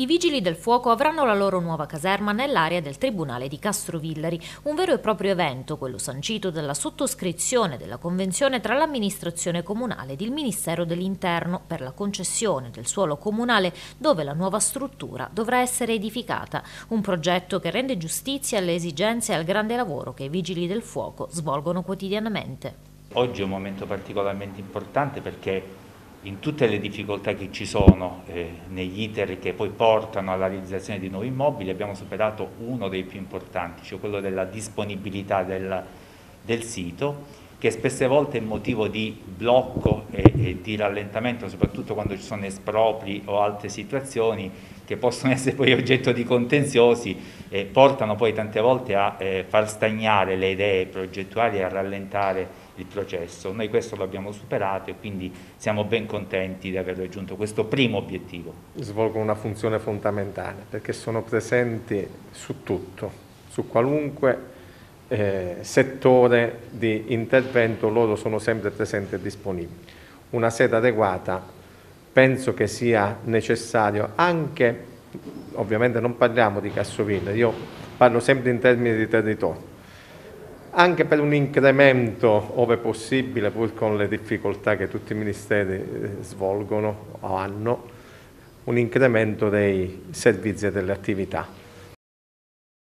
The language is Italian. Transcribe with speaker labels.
Speaker 1: I vigili del fuoco avranno la loro nuova caserma nell'area del Tribunale di Castrovillari, un vero e proprio evento, quello sancito dalla sottoscrizione della convenzione tra l'amministrazione comunale ed il Ministero dell'Interno per la concessione del suolo comunale dove la nuova struttura dovrà essere edificata, un progetto che rende giustizia alle esigenze e al grande lavoro che i vigili del fuoco svolgono quotidianamente.
Speaker 2: Oggi è un momento particolarmente importante perché in tutte le difficoltà che ci sono eh, negli iter che poi portano alla realizzazione di nuovi immobili abbiamo superato uno dei più importanti, cioè quello della disponibilità del, del sito che spesse volte è motivo di blocco e, e, di rallentamento, soprattutto quando ci sono espropri o altre situazioni che possono essere poi oggetto di contenziosi e portano poi tante volte a eh, far stagnare le idee progettuali e a rallentare il processo. Noi questo l'abbiamo superato e quindi siamo ben contenti di aver raggiunto questo primo obiettivo.
Speaker 3: Svolgono una funzione fondamentale perché sono presenti su tutto, su qualunque eh, settore di intervento loro sono sempre presenti e disponibili. Una sede adeguata penso che sia necessario anche, ovviamente non parliamo di Cassoville, io parlo sempre in termini di territorio, anche per un incremento, ove possibile, pur con le difficoltà che tutti i ministeri eh, svolgono o hanno, un incremento dei servizi e delle attività.